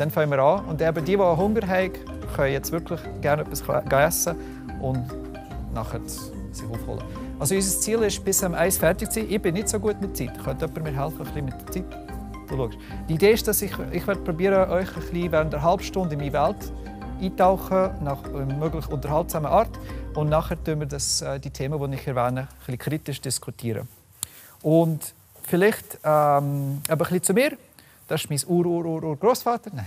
dann fangen wir an. Und eben die, die Hunger haben, können jetzt wirklich gerne etwas essen und nachher sich aufholen. Also unser Ziel ist, bis am Eis fertig zu sein. Ich bin nicht so gut mit Zeit. Könnte jemand mir helfen, ein bisschen mit der Zeit? Du schaust. Die Idee ist, dass ich, ich werde probieren, euch ein bisschen während einer halben Stunde in meine Welt eintauchen, nach möglichst unterhaltsamer Art. Und nachher tun wir das, äh, die Themen, die ich erwähne, ein bisschen kritisch diskutieren. Und vielleicht ähm, ein bisschen zu mir. Das ist mein Ur-Ur-Ur-Großvater. Nein.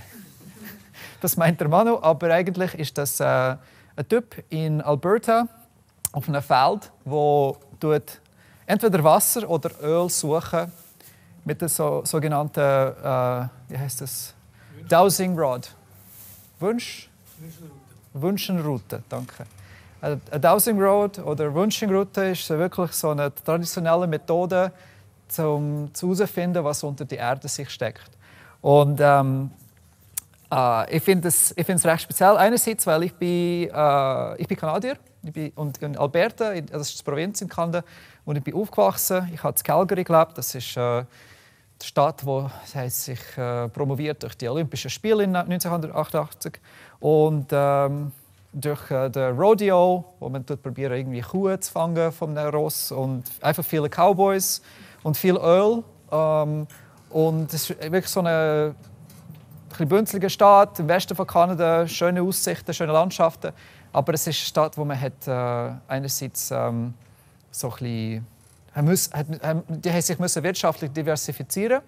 Das meint der Manu. Aber eigentlich ist das äh, ein Typ in Alberta auf einem Feld, wo tut entweder Wasser oder Öl suchen mit der so, sogenannten äh, wie heißt das? Dowsing Rod. Wunsch? Wünschenroute. Danke. Eine Dowsing Rod oder Wünschenroute ist wirklich so eine traditionelle Methode, um herauszufinden, was unter der Erde sich steckt. Und ähm, äh, ich finde es recht speziell. Einerseits, weil ich bin, äh, ich bin Kanadier ich bin, und in Alberta, das ist die Provinz in Kanada, wo ich bin aufgewachsen. Ich habe in Calgary gelebt. Das ist äh, die Stadt, wo sich äh, promoviert durch die Olympischen Spiele 1988 und ähm, durch äh, den Rodeo, wo man dort probiert irgendwie Kuh zu fangen vom Ross und einfach viele Cowboys und viel Öl. Ähm, und es ist wirklich so eine ein bünzlige Stadt im Westen von Kanada, schöne Aussichten, schöne Landschaften. Aber es ist eine Stadt, wo man hat, äh, einerseits ähm, so ein bisschen, muss, hat, die haben sich müssen wirtschaftlich diversifizieren.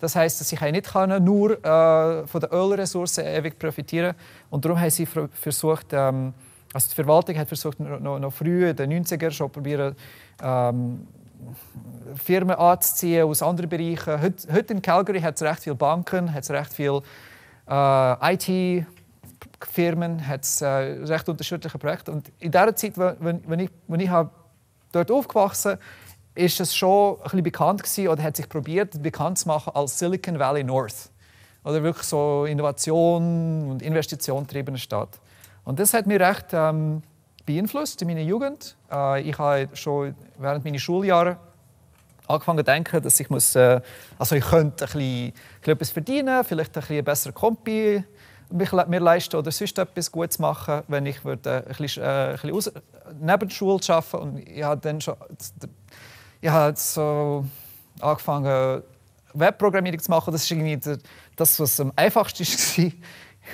Das heißt, dass ich nicht kann nur äh, von den Ölressourcen ewig profitieren. Und darum haben sie versucht, ähm, also die Verwaltung hat versucht, noch, noch früh in den 90er schon probieren, ähm, Firmen anzuziehen aus anderen Bereichen. Heute, heute in Calgary hat es recht viele Banken, hat es recht viele äh, IT-Firmen, hat es äh, recht unterschiedliche Projekte. Und in dieser Zeit, wenn, ich, wenn ich dort aufgewachsen bin, ist es schon ein bisschen bekannt gewesen, oder hat sich probiert, bekannt zu machen als Silicon Valley North. Oder wirklich so Innovation und Investition getriebene Stadt. Und das hat mich recht ähm, beeinflusst in meiner Jugend. Äh, ich habe schon während meiner Schuljahre angefangen zu denken, dass ich muss, äh, also ich könnte ein bisschen, etwas verdienen, vielleicht ein bisschen einen Kompi mir leisten oder sonst etwas Gutes machen, wenn ich würde ein bisschen, äh, ein bisschen neben der Schule arbeiten und ich habe dann schon ich habe so angefangen Webprogrammierung zu machen. Das ist irgendwie das, was am einfachsten war.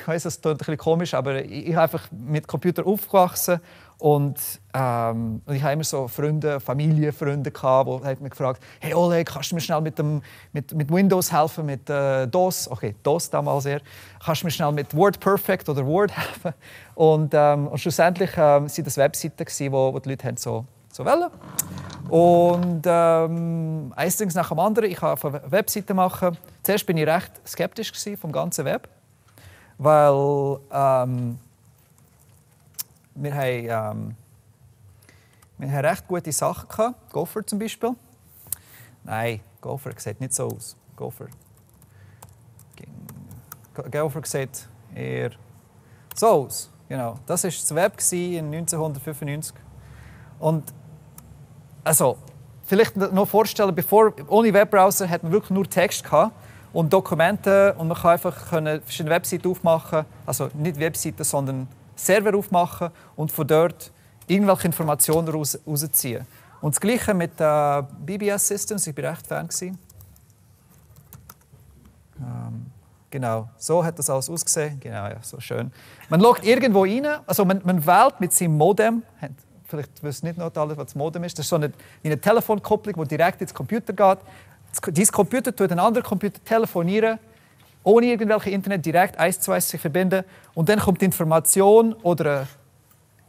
Ich weiß, das klingt ein bisschen komisch, aber ich, ich einfach mit Computer aufgewachsen und, ähm, ich habe immer so Freunde, Familienfreunde gehabt, die mich gefragt hey Oleg, kannst du mir schnell mit, dem, mit, mit Windows helfen, mit äh, DOS, okay, DOS damals eher, kannst du mir schnell mit WordPerfect oder Word helfen? Und, ähm, und schlussendlich ähm, waren das Webseiten, gewesen, wo, wo die Leute haben so, so wollen. Und ähm, eins nach dem anderen, ich habe Webseiten machen. Zuerst bin ich recht skeptisch vom ganzen Web, weil ähm, wir haben, ähm, wir haben recht gute Sachen gehabt. Gopher zum Beispiel. Nein, Gopher sieht nicht so aus. Gopher. Gopher sieht eher so aus. Genau. Das war das Web in 1995. Und also, vielleicht noch vorstellen, bevor, ohne Webbrowser hat man wirklich nur Text gehabt und Dokumente und man kann einfach verschiedene Webseiten aufmachen, also nicht Webseiten, sondern Server aufmachen und von dort irgendwelche Informationen raus, rausziehen. Und das Gleiche mit äh, BBS Systems, ich war recht Fan. Ähm, genau, so hat das alles ausgesehen. Genau, ja, so schön. Man loggt irgendwo rein, also man, man wählt mit seinem Modem, vielleicht wissen nicht noch alle, was das Modem ist, das ist so eine, eine Telefonkopplung, die direkt ins Computer geht. Dieses Computer tut einen anderen Computer telefonieren ohne irgendwelche Internet direkt eins zu eins sich verbinden und dann kommt Information oder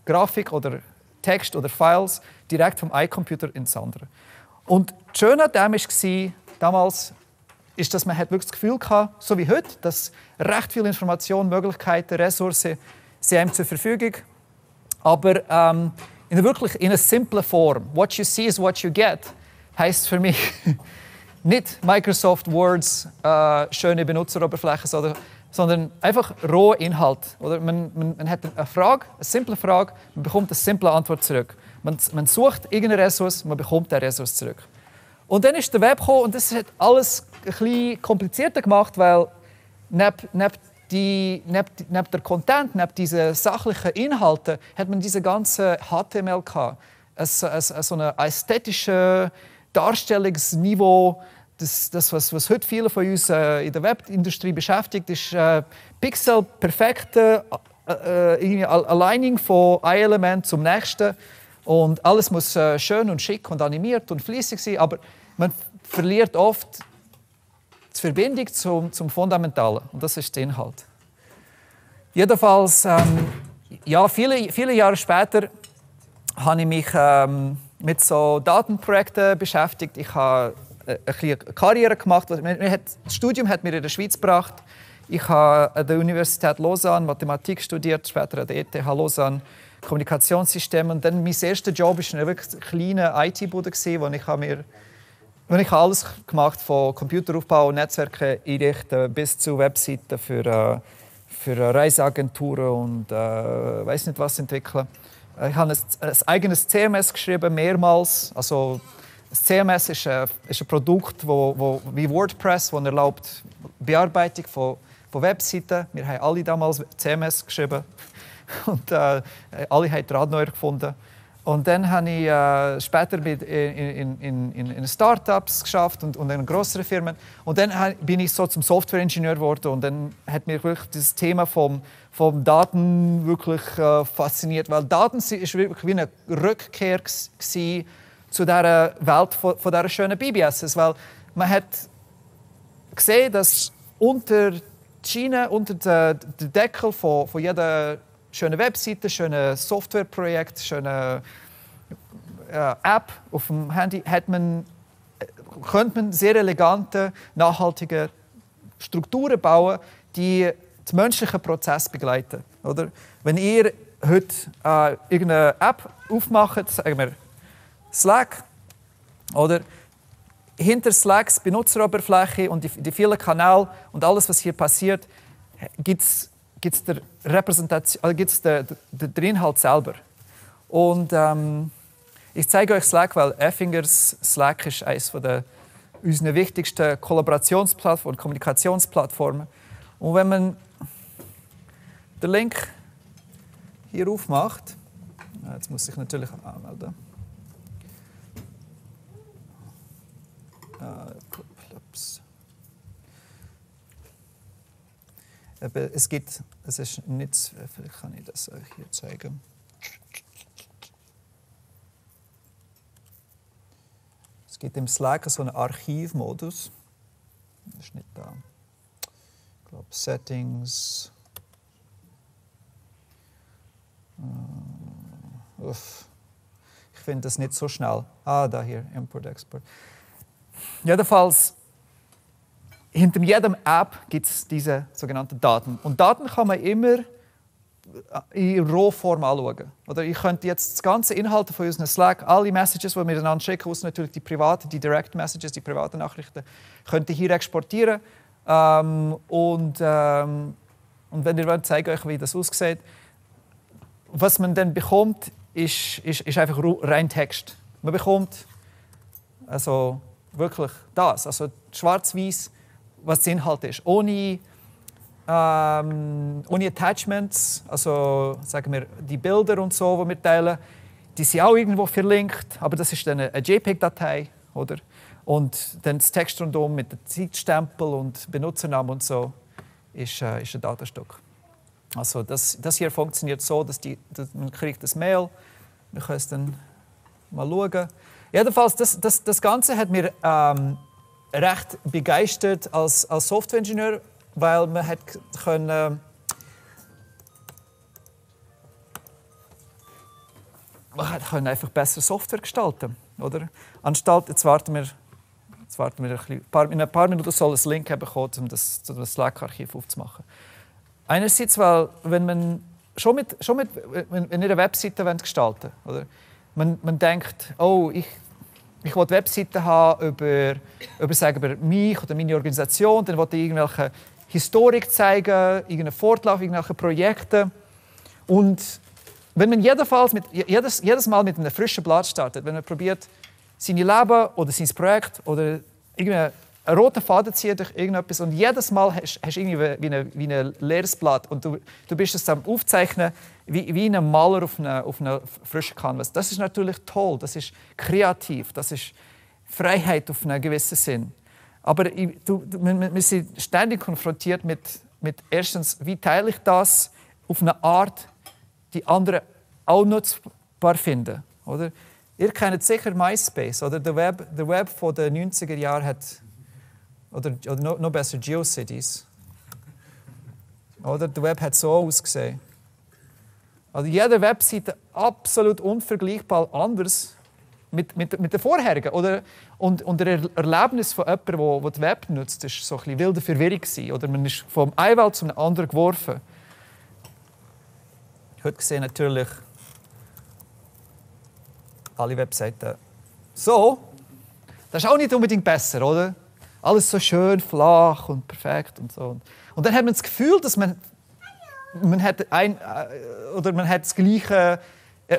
Grafik oder Text oder Files direkt vom iComputer ins andere. Und das Schöne an dem war, damals, ist, dass man wirklich das Gefühl hatte, so wie heute, dass recht viele Informationen, Möglichkeiten, Ressourcen sie einem zur Verfügung, aber ähm, in einer wirklich in einer simplen Form. What you see is what you get heißt für mich nicht Microsoft Words, äh, schöne Benutzeroberfläche, sondern, sondern einfach roher Inhalt. Oder man, man, man, hat eine Frage, eine simple Frage, man bekommt eine simple Antwort zurück. Man, man sucht irgendeine Ressource, man bekommt diese Ressource zurück. Und dann ist der Web gekommen und das hat alles ein bisschen komplizierter gemacht, weil neben, neben die, neben, neben der Content, neben diesen sachlichen Inhalten, hat man diese ganze HTML gehabt. Es, es, so ein ästhetisches Darstellungsniveau, das, das was, was heute viele von uns äh, in der Webindustrie beschäftigt, ist äh, Pixel perfekte äh, äh Aligning von einem Element zum nächsten und alles muss äh, schön und schick und animiert und fließig sein, aber man verliert oft die Verbindung zum, zum Fundamentalen und das ist der Inhalt. Jedenfalls, ähm, ja, viele, viele Jahre später habe ich mich ähm, mit so Datenprojekten beschäftigt. Ich habe äh, eine Karriere gemacht. Das Studium hat mir in der Schweiz gebracht. Ich habe an der Universität Lausanne Mathematik studiert, später an der ETH Lausanne Kommunikationssysteme. Und dann mein erster Job war eine wirklich kleine IT-Bude, wo ich mir und ich habe alles gemacht, von Computeraufbau, Netzwerke einrichten bis zu Webseiten für, äh, für Reiseagenturen und äh, weiß nicht was entwickeln. Äh, ich habe ein, eigenes CMS geschrieben, mehrmals. Also, das CMS ist ein, ist ein Produkt wo, wo, wie WordPress, das erlaubt Bearbeitung von, von Webseiten. Wir haben alle damals CMS geschrieben und äh, alle haben Rad neu gefunden. Und dann habe ich äh, später in, in, in, in, Startups geschafft und, und in größeren Firmen. Und dann bin ich so zum Softwareingenieur geworden. Und dann hat mich wirklich das Thema vom, vom Daten wirklich äh, fasziniert. Weil Daten ist wirklich wie eine Rückkehr zu dieser Welt von, von dieser schönen BBS. Weil man hat gesehen, dass unter Schiene, unter den Deckel von, von jeder schöne Webseite, schöne Softwareprojekt, schöne äh, App auf dem Handy, hat man, äh, könnte man sehr elegante, nachhaltige Strukturen bauen, die den menschlichen Prozess begleiten. Oder? Wenn ihr heute äh, irgendeine App aufmacht, sagen wir Slack, oder? hinter Slacks Benutzeroberfläche und die, die vielen Kanäle und alles, was hier passiert, gibt es gibt es der Repräsentation, also gibt's der, der, der Inhalt selber. Und ähm, ich zeige euch Slack, weil Effingers Slack ist eines der unserer wichtigsten Kollaborationsplattformen Kommunikationsplattformen. Und wenn man den Link hier aufmacht, jetzt muss ich natürlich anmelden. Äh, es gibt, es ist nicht, vielleicht kann ich das euch hier zeigen. Es gibt im Slack so einen Archivmodus. Das ist nicht da. Ich glaube, Settings. Uh, uff. Ich finde das nicht so schnell. Ah, da hier, Import, Export. Jedenfalls, hinter jedem App gibt es diese sogenannten Daten. Und Daten kann man immer in Rohform anschauen. Oder ich könnte jetzt das ganze Inhalte von unserem Slack, alle Messages, die wir miteinander schicken, außer natürlich die privaten, die Direct Messages, die privaten Nachrichten, könnte ich hier exportieren. Ähm, und, ähm, und wenn ihr wollt, zeige ich euch, wie das aussieht. Was man dann bekommt, ist, ist, ist einfach rein Text. Man bekommt also wirklich das, also schwarz-weiß was der Inhalt ist. Ohne, ähm, ohne Attachments, also sagen wir die Bilder und so, die wir teilen, die sind auch irgendwo verlinkt, aber das ist dann eine JPEG-Datei, oder? Und dann das Text rundum mit dem Zeitstempel und Benutzernamen und so ist, äh, ist ein Datenstück. Also das, das hier funktioniert so, dass, die, dass man kriegt das Mail, wir können es dann mal schauen. Jedenfalls, das, das, das Ganze hat mir ähm, recht begeistert als, als Softwareingenieur, weil man hat können, man können einfach besser Software gestalten, oder? Anstatt jetzt warten wir, jetzt warten wir ein bisschen, in ein paar Minuten soll es Link bekommen, um das, um das Slack-Archiv aufzumachen. Einerseits, weil wenn man schon mit, schon mit wenn ihr eine Webseite gestalten oder man, man denkt, oh, ich ich will Webseiten haben über, über, sagen, über mich oder meine Organisation. Dann will ich irgendwelche Historik zeigen, irgendeinen Fortlauf, irgendwelche Projekte. Und wenn man jedenfalls mit, jedes, jedes Mal mit einem frischen Blatt startet, wenn man probiert, sein Leben oder sein Projekt oder irgendeine einen roten Faden ziehen durch irgendetwas und jedes Mal hast, du irgendwie wie, eine, wie ein leeres Blatt und du, du bist es am Aufzeichnen wie, wie ein Maler auf einer auf eine frischen Canvas. Das ist natürlich toll, das ist kreativ, das ist Freiheit auf einen gewissen Sinn. Aber du, wir, wir sind ständig konfrontiert mit, mit erstens, wie teile ich das auf eine Art, die andere auch nutzbar finden. Oder? Ihr kennt sicher MySpace oder der Web, der Web von den 90er Jahren hat oder, oder noch, noch besser GeoCities. Oder der Web hat so ausgesehen. Also jede Webseite absolut unvergleichbar anders mit, mit, mit der vorherigen. Oder, und, und der Erlebnis von jemandem, der, der Web nutzt, ist so ein bisschen wilde Verwirrung. Oder man ist vom einen Welt zum anderen geworfen. Heute gesehen natürlich alle Webseiten so. Das ist auch nicht unbedingt besser, oder? Alles so schön flach und perfekt und so. Und dann hat man das Gefühl, dass man, man hat ein, äh, oder man hat das gleiche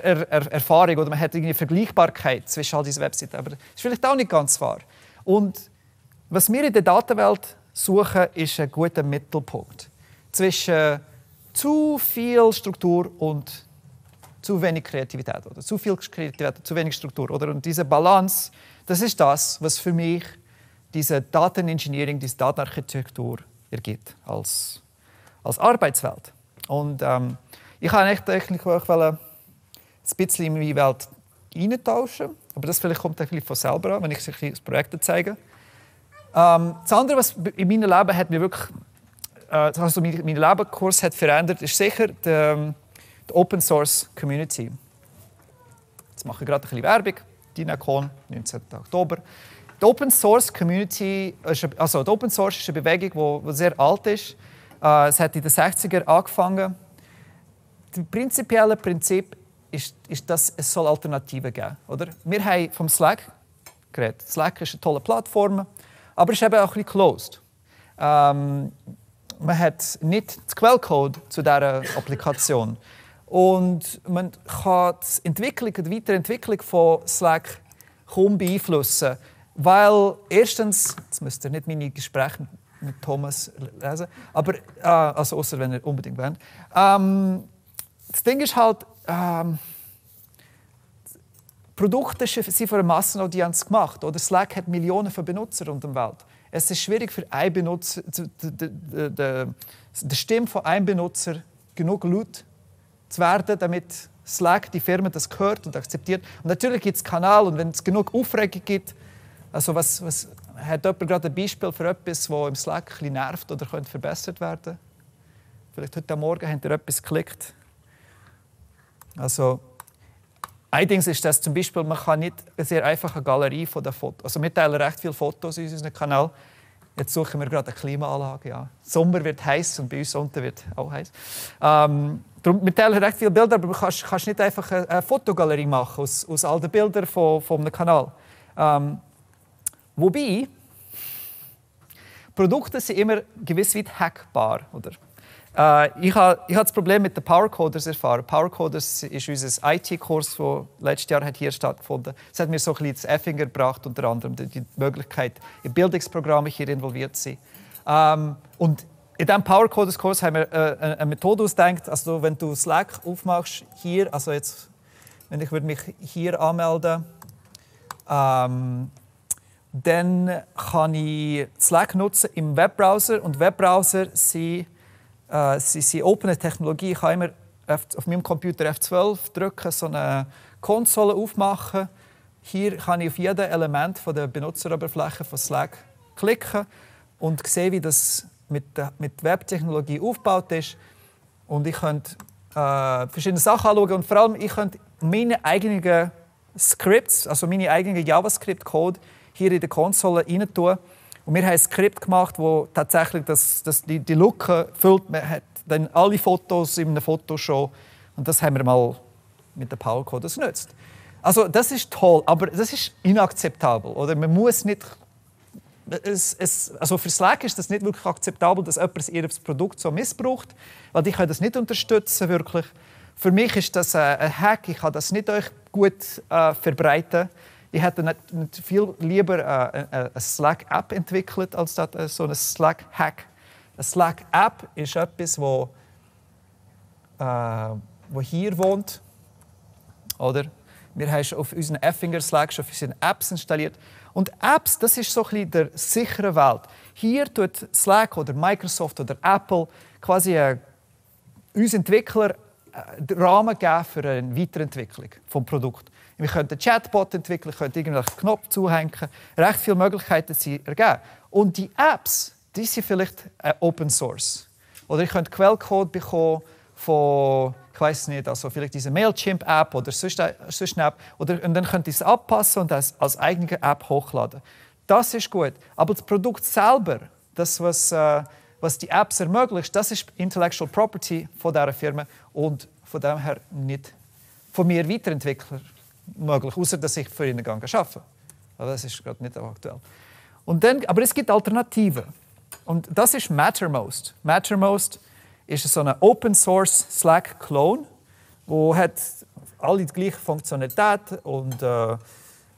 er er Erfahrung oder man hat eine Vergleichbarkeit zwischen all diesen Webseiten. Aber das ist vielleicht auch nicht ganz wahr. Und was wir in der Datenwelt suchen, ist ein guter Mittelpunkt zwischen zu viel Struktur und zu wenig Kreativität oder zu viel Kreativität, zu wenig Struktur oder und diese Balance, das ist das, was für mich diese Datenengineering, diese Datenarchitektur ergibt als, als Arbeitswelt. Und ähm, ich echt eigentlich auch ein bisschen in meine Welt eintauschen, aber das vielleicht kommt vielleicht von selber an, wenn ich das Projekt zeige. Ähm, das andere, was in meinem Leben hat mir wirklich äh, also mein, mein Lebenskurs hat verändert, ist sicher die, ähm, die Open Source Community. Jetzt mache ich gerade ein bisschen Werbung. DINACON, 19. Oktober. Die Open Source Community, also die Open Source ist eine Bewegung, die sehr alt ist. Äh, es hat in den 60er angefangen. Das prinzipielle Prinzip ist, ist, dass es soll Alternativen geben soll. Wir haben vom Slack geredet. Slack ist eine tolle Plattform, aber ist eben auch ein closed. Ähm, man hat nicht den Quellcode zu dieser Applikation. Und man kann die Entwicklung, die Weiterentwicklung von Slack kaum beeinflussen. Weil erstens, jetzt müsst ihr nicht meine Gespräche mit Thomas lesen, aber, äh, also außer wenn ihr unbedingt wollt. Ähm, das Ding ist halt, ähm, Produkte sind für eine Massenaudienz gemacht. Oder Slack hat Millionen von Benutzern um der Welt. Es ist schwierig für einen Benutzer, die Stimme von einem Benutzer genug laut zu werden, damit Slack, die Firma, das hört und akzeptiert. Und natürlich gibt es Kanal und wenn es genug Aufregung gibt, also was, was hat jemand gerade ein Beispiel für etwas, das im Slack ein nervt oder könnte verbessert werden? Vielleicht heute Morgen habt ihr etwas geklickt. Also Allerdings ist das zum Beispiel, man kann nicht eine sehr einfache Galerie von den Fotos. Also wir teilen recht viele Fotos in unserem Kanal. Jetzt suchen wir gerade eine Klimaanlage. Ja. Sommer wird heiß und bei uns unten wird auch heiß. Ähm, darum, wir teilen recht viele Bilder, aber du kannst, kannst nicht einfach eine, eine Fotogalerie machen aus, aus all den Bildern von, von einem Kanal. Ähm, wobei Produkte sind immer gewiss weit hackbar, oder? Äh, ich habe ich ha das Problem mit den Powercoders erfahren. Powercoders ist unser IT-Kurs, der letztes Jahr hat hier stattgefunden. Es hat mir so ein bisschen das Effinger gebracht, unter anderem die Möglichkeit, in Bildungsprogramme hier involviert zu sein. Ähm, und in diesem Powercoders-Kurs haben wir äh, eine Methode ausgedacht. Also wenn du Slack aufmachst, hier, also jetzt, wenn ich würde mich hier anmelden, ähm, dann kann ich Slack nutzen im Webbrowser und Webbrowser sind äh, sie sind offene Technologie. Ich kann immer auf meinem Computer F12 drücken, so eine Konsole aufmachen. Hier kann ich auf jedes Element von der Benutzeroberfläche von Slack klicken und sehen, wie das mit, mit Webtechnologie aufgebaut ist. Und ich könnte äh, verschiedene Sachen anschauen und vor allem ich könnte meine eigenen Scripts, also meine eigenen JavaScript-Code hier in der Konsole rein tun und wir haben ein Skript gemacht, das tatsächlich das, das die, die Lücke füllt. Man hat dann alle Fotos in einem Fotoshow. Und das haben wir mal mit der PowerCode genutzt. Also das ist toll, aber das ist inakzeptabel. Oder? Man muss nicht es, es, also für Slack ist das nicht wirklich akzeptabel, dass jemand ihr Produkt so missbraucht, weil ich kann das nicht unterstützen wirklich. Für mich ist das ein Hack. Ich kann das nicht euch gut äh, verbreiten. Ich hätte nicht, viel lieber eine Slack-App entwickelt, als so eine Slack-Hack. Eine Slack-App ist etwas, wo, äh, wo hier wohnt. Oder? Wir haben auf unseren Effinger Slack schon Apps installiert. Und Apps, das ist so ein der sichere Welt. Hier tut Slack oder Microsoft oder Apple quasi äh, uns Entwickler Rahmen geben für eine Weiterentwicklung des Produkts. Wir können einen Chatbot entwickeln, können irgendwelche Knopf zuhängen. Recht viele Möglichkeiten sind ergeben. Und die Apps, die sind vielleicht äh, Open Source. Oder ich könnte Quellcode bekommen von, ich weiß nicht, also vielleicht diese Mailchimp-App oder sonst, äh, sonst eine App. Oder, und dann könnte ich es anpassen und als, als eigene App hochladen. Das ist gut. Aber das Produkt selber, das, was, äh, was die Apps ermöglicht, das ist Intellectual Property von dieser Firma und von dem her nicht von mir Weiterentwickler möglich, außer dass ich für ihn arbeite. Aber das ist gerade nicht aktuell. Und dann, aber es gibt Alternativen. Und das ist Mattermost. Mattermost ist so ein Open Source Slack Clone, wo hat alle die gleiche Funktionalität und äh,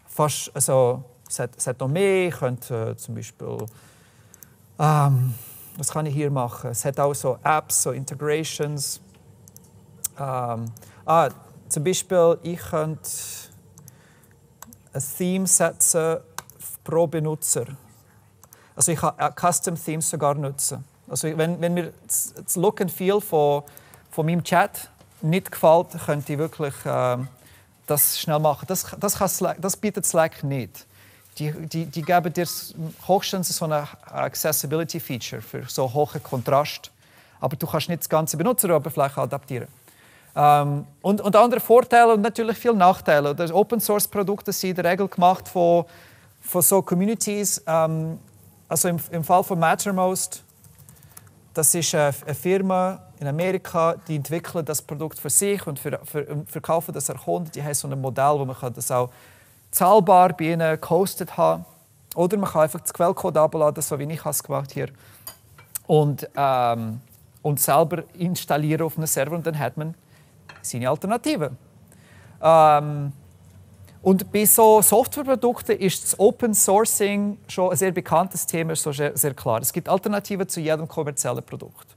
fast also hat, es hat noch mehr. Ich könnte äh, zum Beispiel ähm, was kann ich hier machen? Es hat auch so Apps, so Integrations. Ähm, ah, zum Beispiel, ich könnte ein Theme setzen pro Benutzer. Also ich kann Custom Themes sogar nutzen. Also wenn, wenn mir das Look and Feel von, von meinem Chat nicht gefällt, könnte ich wirklich äh, das schnell machen. Das, das, kann Slack, das bietet Slack nicht. Die, die, die geben dir höchstens so ein Accessibility-Feature für so hohen Kontrast. Aber du kannst nicht das ganze Benutzeroberfläche adaptieren. Ähm, und, und andere Vorteile und natürlich viele Nachteile. Das Open Source Produkte sind in der Regel gemacht von, von so Communities. Ähm, also im, im Fall von Mattermost, das ist eine, eine Firma in Amerika, die entwickelt das Produkt für sich und für, für, verkaufen das an Kunden. Die haben so ein Modell, wo man das auch zahlbar bei ihnen gehostet haben. Oder man kann einfach das Quellcode abladen, so wie ich es gemacht hier und, ähm, und selber installieren auf einem Server und dann hat man seine Alternative. Ähm, und bei so Softwareprodukten ist das Open Sourcing schon ein sehr bekanntes Thema, so sehr, sehr klar. Es gibt Alternativen zu jedem kommerziellen Produkt.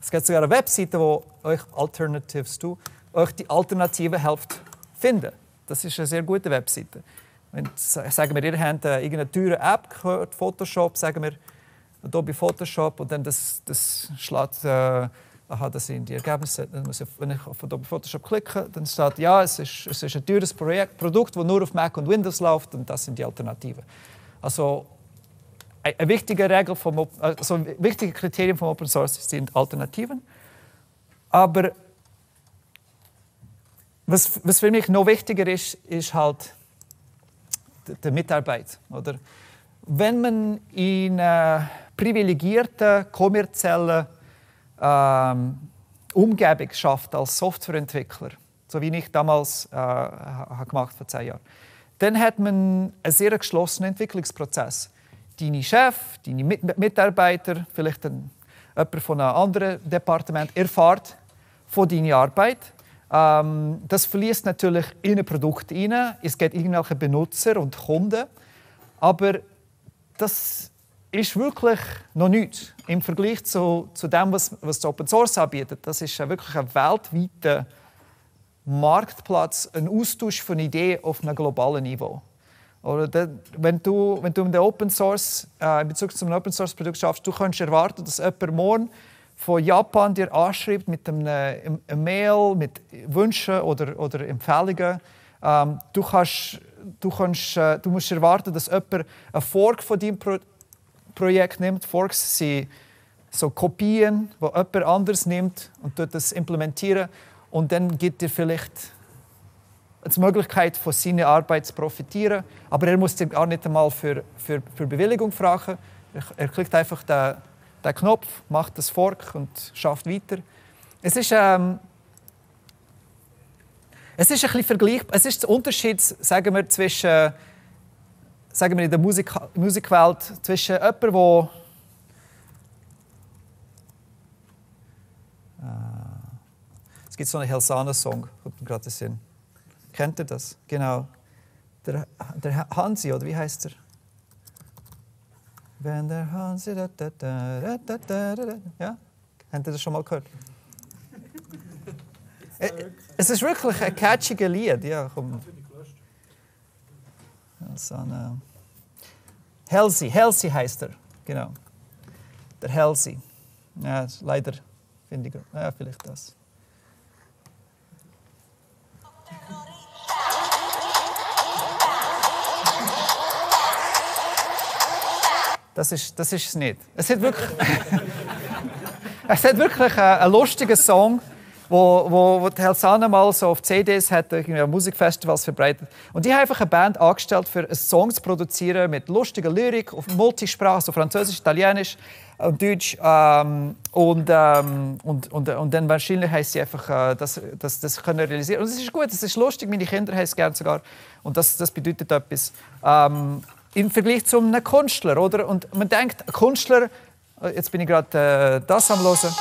Es gibt sogar eine Webseite, wo euch Alternatives to euch die Alternative hilft finden. Das ist eine sehr gute Webseite. Wenn, sagen wir, ihr habt äh, irgendeine teure App gehört, Photoshop, sagen wir Adobe Photoshop, und dann das, das schlägt äh, aha, das sind die Ergebnisse. Dann muss ich, wenn ich auf Photoshop klicke, dann steht, ja, es ist, es ist ein teures Projekt, Produkt, das nur auf Mac und Windows läuft und das sind die Alternativen. Also eine wichtige Regel vom, also ein wichtige Kriterium von Open Source sind Alternativen. Aber was, was für mich noch wichtiger ist, ist halt die, die Mitarbeit. Oder? Wenn man in einer privilegierten, kommerziellen ähm, Umgebung schafft als Softwareentwickler, so wie ich damals äh, gemacht vor zehn Jahren, dann hat man einen sehr geschlossenen Entwicklungsprozess. Deine Chef, deine Mitarbeiter, vielleicht ein, jemand von einem anderen Departement erfahrt von deiner Arbeit. Ähm, das fließt natürlich in ein Produkt hinein. Es geht irgendwelche Benutzer und Kunden. Aber das ist wirklich noch nichts im Vergleich zu, zu dem, was, was Open Source anbietet. Das ist wirklich ein weltweiter Marktplatz, ein Austausch von Ideen auf einem globalen Niveau. Oder de, wenn du, wenn du in der Open Source, äh, in Bezug zu einem Open Source Produkt schaffst, du kannst erwarten, dass jemand morgen von Japan dir anschreibt mit einem, einem Mail, mit Wünschen oder, oder Empfehlungen. Ähm, du, kannst, du, kannst, äh, du musst erwarten, dass jemand einen Fork von deinem Pro Projekt nimmt. Forks sind so Kopien, die jemand anderes nimmt und das implementieren. Und dann gibt er vielleicht die Möglichkeit, von seiner Arbeit zu profitieren. Aber er muss gar nicht einmal für, für, für Bewilligung fragen. Er, klickt einfach den, den Knopf, macht das Fork und schafft weiter. Es ist, ähm, es ist ein bisschen vergleichbar. Es ist der Unterschied, sagen wir, zwischen sagen wir in der Musik Musikwelt zwischen jemandem, der ah, es gibt so einen Helsana-Song, kommt mir gerade Sinn. Kennt ihr das? Genau. der, der Hansi, oder wie heißt er? Wenn der Hansi. Da, da, da, da, da, da, Ja? Habt ihr das schon mal gehört? Äh, es ist wirklich ein catchiges Lied. Ja, komm. Eine Halsey, Halsey heißt er, genau. Der Halsey. Ja, leider finde ich. Ja, vielleicht das. Das ist, das ist es nicht. Es hat wirklich, es hat wirklich einen, einen lustigen Song, wo, wo, wo die Helsana mal so auf CDs hat, Musikfestivals verbreitet. Und die haben einfach eine Band angestellt, für einen Song zu produzieren mit lustiger Lyrik auf Multisprache, so Französisch, Italienisch und Deutsch. Ähm, und, ähm, und, und, und dann wahrscheinlich heißt sie einfach, äh, dass das, das können realisieren. Und es ist gut, es ist lustig, meine Kinder haben es gerne sogar. Und das, das bedeutet etwas. Ähm, im Vergleich zu einem Künstler. Oder? Und man denkt, ein Künstler, äh, jetzt bin ich gerade äh, das am Hören.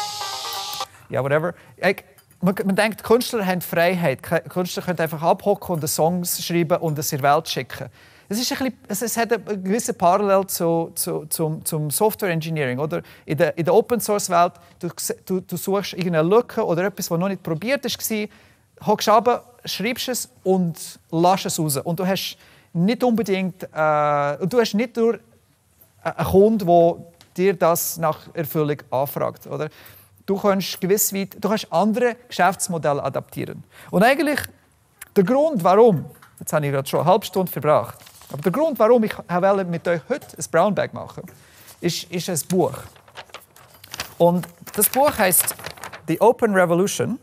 Ja, whatever. Ich, man, man, denkt, Künstler haben Freiheit. Künstler können einfach abhocken und Songs schreiben und es in die Welt schicken. Es, ist ein bisschen, es hat eine gewisse Parallel zu, zu, zum, zum, Software Engineering. Oder? In der, in der Open Source Welt, du, du, du suchst irgendeine Lücke oder etwas, was noch nicht probiert war, hockst runter, schreibst es und lässt es raus. Und du hast nicht unbedingt, äh, du hast nicht nur einen Kunden, der dir das nach Erfüllung anfragt. Oder? Du kannst gewiss weit, du kannst andere Geschäftsmodelle adaptieren. Und eigentlich der Grund, warum, jetzt habe ich gerade schon eine halbe Stunde verbracht, aber der Grund, warum ich mit euch heute ein Brown Bag machen ist, ist ein Buch. Und das Buch heißt The Open Revolution.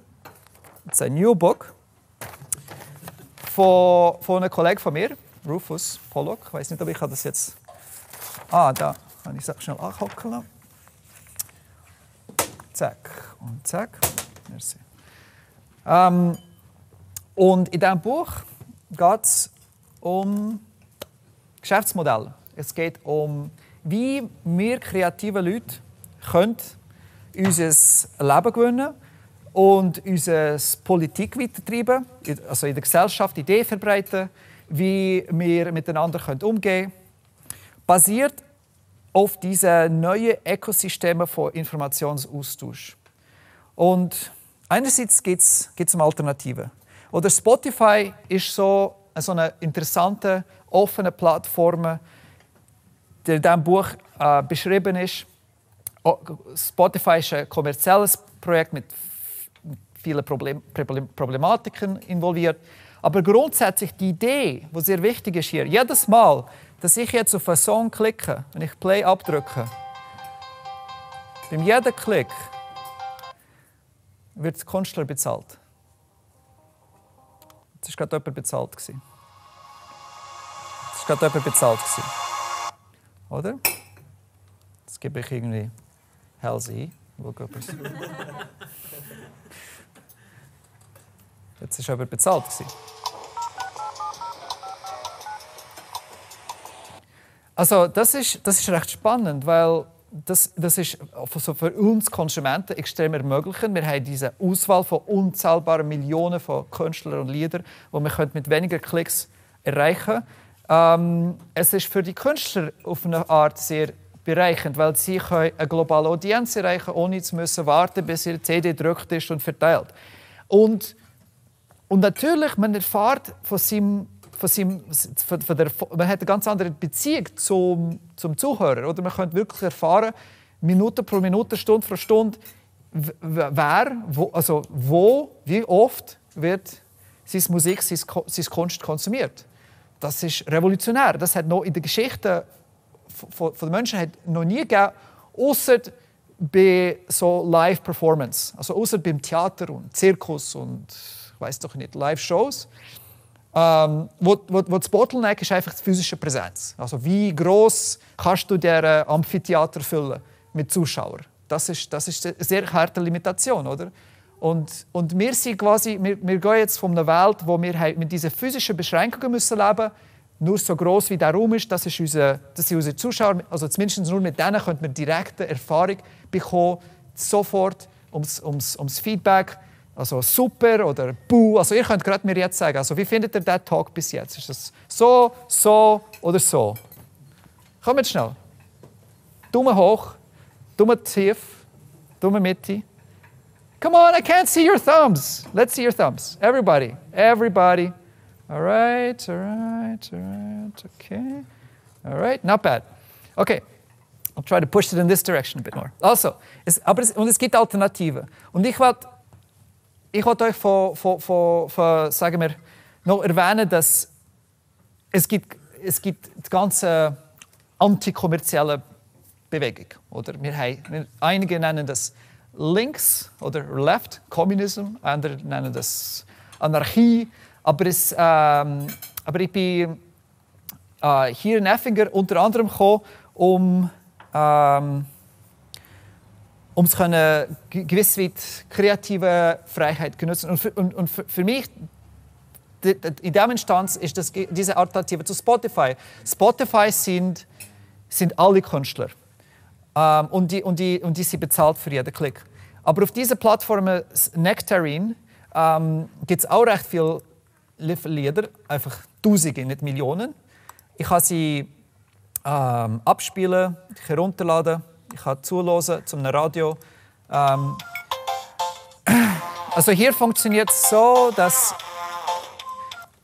It's a new book von, von einem Kollegen von mir, Rufus Pollock. Ich weiß nicht, ob ich das jetzt. Ah, da kann ich es schnell anhocken Zack und zack. Merci. Ähm, und in diesem Buch geht es um Geschäftsmodell. Es geht um, wie wir kreative Leute können unser Leben gewinnen und unsere Politik weitertreiben, also in der Gesellschaft Ideen verbreiten wie wir miteinander umgehen können, basiert auf diese neuen Ökosysteme von Informationsaustausch. Und einerseits geht es um Alternativen. Oder Spotify ist so, so eine interessante, offene Plattform, die in diesem Buch äh, beschrieben ist. Spotify ist ein kommerzielles Projekt mit vielen Problem Problematiken involviert. Aber grundsätzlich die Idee, die sehr wichtig ist hier, jedes Mal, dass ich jetzt auf einen Song klicke, wenn ich Play abdrücke, beim jedem Klick wird der Künstler bezahlt. Es war gerade jemand bezahlt. Es war gerade jemand bezahlt. Oder? Jetzt gebe ich irgendwie Halsey. Jetzt war jemand bezahlt. Also das ist, das ist recht spannend, weil das, das ist also für uns Konsumenten extrem ermöglichend. Wir haben diese Auswahl von unzählbaren Millionen von Künstlern und Liedern, die wir mit weniger Klicks erreichen können. Ähm, es ist für die Künstler auf eine Art sehr bereichend, weil sie können eine globale Audienz erreichen, ohne zu müssen warten, bis ihre CD gedruckt ist und verteilt. Und, und natürlich, man erfährt von seinem von seinem, von der, man hat eine ganz andere Beziehung zum, zum Zuhörer. Oder man könnte wirklich erfahren, Minute pro Minute, Stunde pro Stunde, wer, wo, also wo, wie oft wird seine Musik, seine, Kunst konsumiert. Das ist revolutionär. Das hat noch in der Geschichte von, von den Menschen noch nie gegeben, außer bei so Live-Performance, also außer beim Theater und Zirkus und ich weiß doch nicht Live-Shows. Ähm, wo, wo, wo das Bottleneck ist einfach die physische Präsenz. Also wie groß kannst du der Amphitheater füllen mit Zuschauern? Das ist, das ist eine sehr harte Limitation, oder? Und, und wir, sind quasi, wir, wir gehen jetzt von einer Welt, wo wir mit diesen physischen Beschränkungen müssen leben Nur so groß wie der Raum ist, das, ist unser, das sind unsere Zuschauer. Also zumindest nur mit denen könnte man direkte Erfahrung bekommen, sofort ums, ums, ums Feedback Also super oder buh. Also ihr könnt gerade mir jetzt sagen, also wie findet ihr den Talk bis jetzt? Ist das so, so oder so? Kommt schnell. Daumen hoch, Daumen tief, Daumen Mitte. Come on, I can't see your thumbs. Let's see your thumbs. Everybody, everybody. All right, all right, all right, okay. All right, not bad. Okay, I'll try to push it in this direction a bit more. Also, es, aber es, und es gibt Alternativen. Und ich wollte ich wollt euch von, von, von, von, sagen wir, noch erwähnen, dass es gibt, es gibt die ganze antikommerzielle Bewegung. Oder? Wir haben, einige nennen das Links oder Left, Communism, andere nennen das Anarchie. Aber, es, ähm, aber ich bin äh, hier in Effinger unter anderem gekommen, um, ähm, um zu können, gewiss weit kreative Freiheit zu nutzen. Und für, und, und für, mich in dieser Instanz ist das, diese Alternative zu Spotify. Spotify sind, sind alle Künstler. Ähm, und, die, und, die, und die sind bezahlt für jeden Klick. Aber auf dieser Plattform Nectarine ähm, gibt es auch recht viele Lieder, einfach Tausende, nicht Millionen. Ich kann sie ähm, abspielen, herunterladen, ich kann zuhören zum Radio. Ähm, also hier funktioniert es so, dass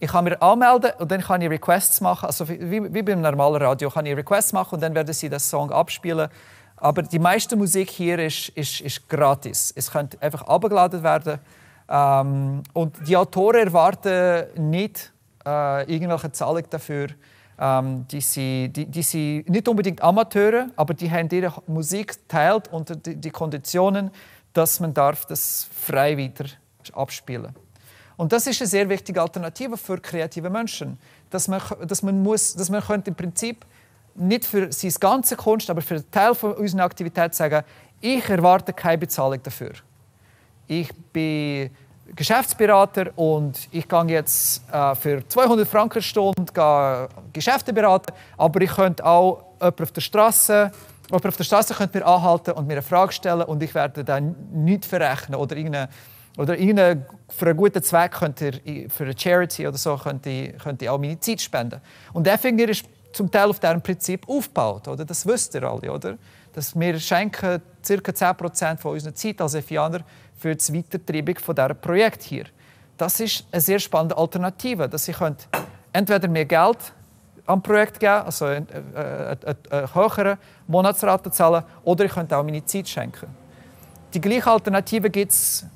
ich kann mich anmelden und dann kann ich Requests machen. Also wie, wie beim normalen Radio kann ich Requests machen und dann werden sie den Song abspielen. Aber die meiste Musik hier ist, ist, ist gratis. Es könnte einfach abgeladen werden. Ähm, und die Autoren erwarten nicht äh, irgendwelche Zahlung dafür. Ähm, die, sind, die, die sind nicht unbedingt Amateure, aber die haben ihre Musik teilt unter die, die Konditionen, dass man darf das frei wieder abspielen und das ist eine sehr wichtige Alternative für kreative Menschen, dass man, dass man, muss, dass man könnte im Prinzip nicht für seine ganze Kunst, aber für einen Teil von unserer Aktivität sagen, ich erwarte keine Bezahlung dafür. Ich bin Geschäftsberater und ich gehe jetzt äh, für 200 Franken Stunde Geschäfte beraten, aber ich könnte auch jemanden auf der Straße Jemand auf der Straße könnte mir anhalten und mir eine Frage stellen und ich werde dann nichts verrechnen oder oder für einen guten Zweck könnt ihr, für eine Charity oder so könnt ihr, könnt ihr auch meine Zeit spenden. Und der Finger ist zum Teil auf diesem Prinzip aufgebaut. Oder? Das wisst ihr alle, oder? Dass wir schenken ca. 10% von unserer Zeit als Efianer für die Weitertreibung von diesem Projekt hier. Das ist eine sehr spannende Alternative, dass könnt entweder mehr Geld am Projekt geben, also eine, eine, eine höhere Monatsrate zahlen, oder ihr könnt auch meine Zeit schenken. Die gleiche Alternative gibt es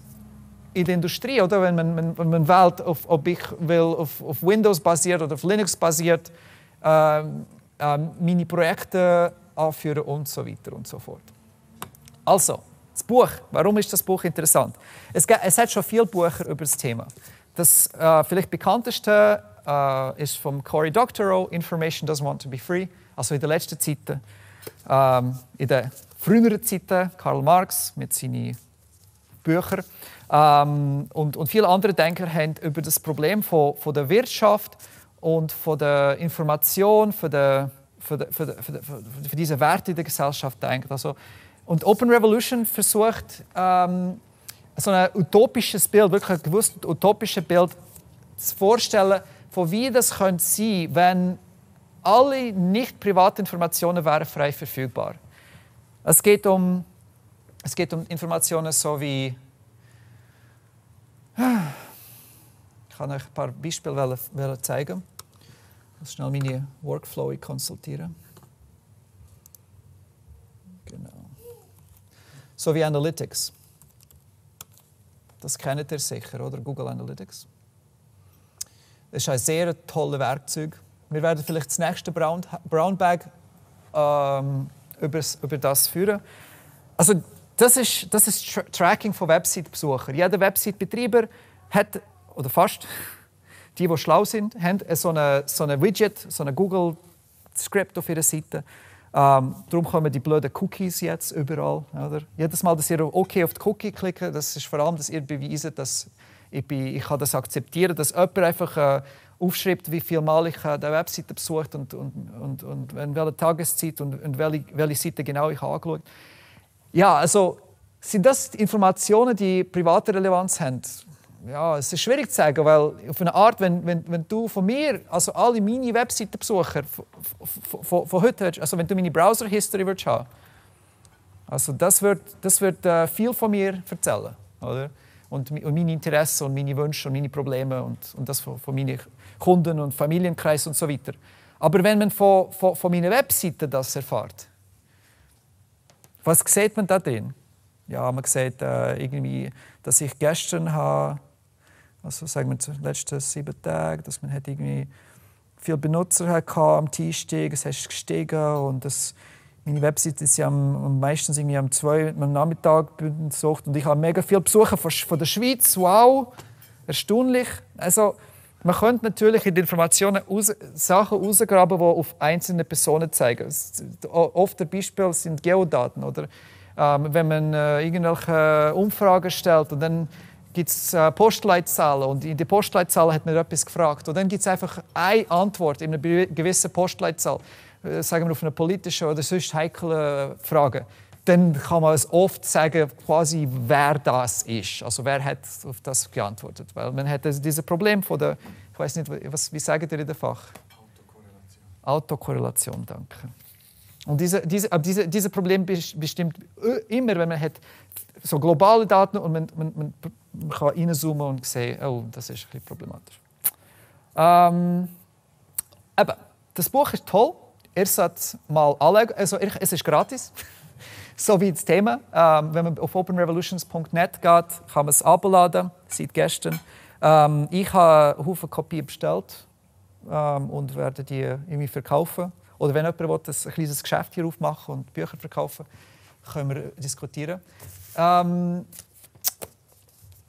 in der Industrie, oder? Wenn man, wenn man wählt, auf, ob ich will auf, auf Windows basiert oder auf Linux basiert, äh, äh, meine Projekte anführen und so weiter und so fort. Also, das Buch. Warum ist das Buch interessant? Es, es hat schon viele Bücher über das Thema. Das äh, vielleicht bekannteste äh, ist von Cory Doctorow, Information Doesn't Want to Be Free. Also in den letzten Zeiten, ähm, in den früheren Zeiten, Karl Marx mit seinen Büchern. Ähm, und, und viele andere Denker haben über das Problem von, von der Wirtschaft und von der Information, für, die, für, die, für, für, diese Werte in der Gesellschaft denkt. Also, und Open Revolution versucht, ähm, so ein utopisches Bild, wirklich ein gewusst utopisches Bild zu vorstellen, von wie das könnte sein, wenn alle nicht privaten Informationen wären frei verfügbar. Es geht um, es geht um Informationen so wie ich kann euch ein paar Beispiele zeigen. Muss schnell meine Workflow konsultieren. Genau. So wie Analytics. Das kennt ihr sicher, oder? Google Analytics. Das ist ein sehr tolles Werkzeug. Wir werden vielleicht das nächste Brown, Brown Bag ähm, über, über das führen. Also das ist, das ist Tra Tracking von Website-Besuchern. Jeder Website-Betreiber hat, oder fast, die, die schlau sind, haben so eine, so Widget, so ein Google-Script auf ihrer Seite. Ähm, darum kommen die blöden Cookies jetzt überall. Oder? Jedes Mal, dass ihr OK auf die Cookie klicken, das ist vor allem, dass ihr beweist, dass ich, bin, ich kann das akzeptieren, dass jemand einfach äh, aufschreibt, wie viel Mal ich äh, die Webseite besucht und, und, und, und in welcher Tageszeit und, und welche, welche Seite genau ich angeschaut. Ja, also sind das Informationen, die private Relevanz haben? Ja, es ist schwierig zu sagen, weil auf eine Art, wenn, wenn, wenn du von mir, also alle meine Webseitenbesucher von, von, von heute also wenn du meine Browser-History willst haben, also das wird, das wird äh, viel von mir erzählen, oder? Und, und meine Interessen und meine Wünsche und meine Probleme und, und das von, von meinen Kunden und Familienkreis und so weiter. Aber wenn man von, von, von meiner Webseite das erfährt, was sieht man da drin? Ja, man sieht äh, irgendwie, dass ich gestern habe, also sagen wir die letzten sieben Tage, dass man hat irgendwie viele Benutzer hatte am Dienstag, es ist gestiegen und das, meine Webseite ist ja am, meistens irgendwie am 2 am Nachmittag besucht und ich habe mega viele Besucher von, von der Schweiz. Wow, erstaunlich. Also man könnte natürlich in den Informationen raus, Sachen herausgraben, die auf einzelne Personen zeigen. Oft ein Beispiel sind Geodaten. Oder ähm, wenn man äh, irgendwelche Umfragen stellt und dann gibt es äh, Postleitzahlen und in die Postleitzahl hat man etwas gefragt. Und dann gibt es einfach eine Antwort in einer gewissen Postleitzahl, äh, sagen wir auf eine politische oder sonst heikle Frage dann kann man es oft sagen, quasi, wer das ist. Also wer hat auf das geantwortet. Weil man hat dieses Problem von der, ich weiß nicht, was, wie sagen ihr in der Fach? Autokorrelation. Autokorrelation, danke. Und diese, diese, diese, dieses Problem bestimmt immer, wenn man hat so globale Daten und man, man, man, kann reinzoomen und sehen, oh, das ist ein bisschen problematisch. Ähm, eben, das Buch ist toll. Ihr mal alle, also es ist gratis. So wie das Thema. Ähm, wenn man auf openrevolutions.net geht, kann man es abladen, seit gestern. Ähm, ich habe Haufen Kopien bestellt ähm, und werde die irgendwie verkaufen. Oder wenn jemand will, ein kleines Geschäft hier aufmachen und Bücher verkaufen, können wir diskutieren. Ähm,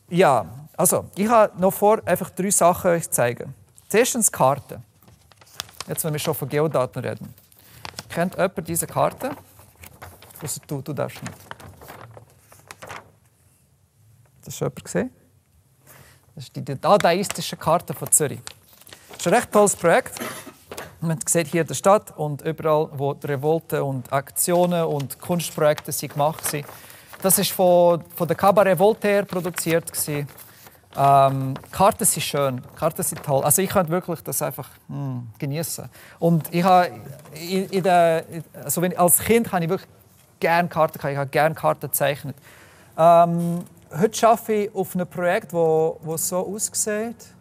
ja, also ich habe noch vor, einfach drei Sachen euch zu zeigen. Zuerstens Karten. Jetzt, wenn wir schon von Geodaten reden. Kennt jemand diese Karte? Also du, du darfst nicht. Das ist jemand gesehen? Das ist die dadaistische Karte von Zürich. Das ist ein recht tolles Projekt. Man sieht hier die Stadt und überall, wo Revolte und Aktionen und Kunstprojekte sind gemacht sind. Das ist von, von der Cabaret Voltaire produziert. Ähm, Karten sind schön, Karten sind toll. Also ich könnte wirklich das einfach hm, genießen. Und ich habe in, in der, also wenn, als Kind habe ich wirklich gerne Karten, ich habe gerne Karten gezeichnet. Ähm, heute arbeite ich auf einem Projekt, das so aussieht.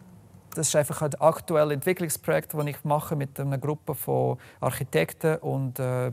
Das ist einfach ein aktuelles Entwicklungsprojekt, das ich mache mit einer Gruppe von Architekten und äh,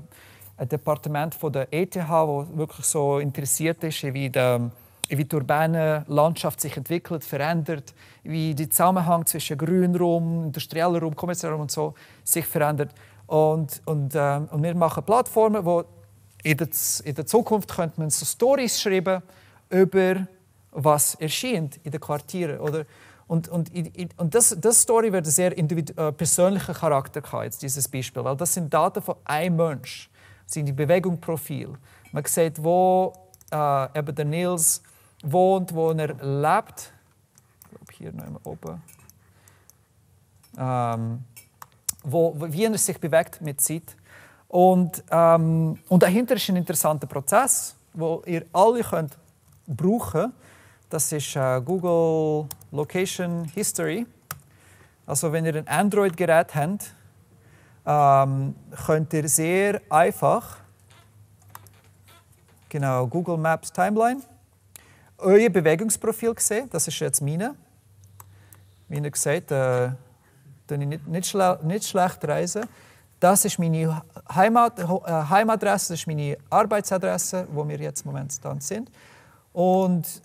ein Departement von der ETH, das wirklich so interessiert ist, wie die, wie die urbane Landschaft sich entwickelt, verändert, wie der Zusammenhang zwischen Grünraum, industrieller Raum, kommerzieller und so sich verändert. Und, und, äh, und wir machen Plattformen, die in der, in der Zukunft könnte man so Stories schreiben über was erscheint in den Quartieren. Oder? Und, und, und das, das Story wird einen sehr äh, persönlichen Charakter haben, jetzt dieses Beispiel, weil das sind Daten von einem Mensch, das sind die Bewegungsprofil. Man sieht, wo äh, eben der Nils wohnt, wo er lebt. Ich glaube, hier noch oben. Ähm, wo, wie er sich bewegt mit Zeit. Und, ähm, und dahinter ist ein interessanter Prozess, wo ihr alle könnt brauchen. Das ist äh, Google Location History. Also wenn ihr ein Android-Gerät habt, ähm, könnt ihr sehr einfach genau Google Maps Timeline euer Bewegungsprofil sehen. Das ist jetzt meine. Wie ihr seht, äh, ich nicht, nicht, schle nicht schlecht reisen. Das ist meine Heimat, äh, Heimadresse, das ist meine Arbeitsadresse, wo wir jetzt im Moment sind. Und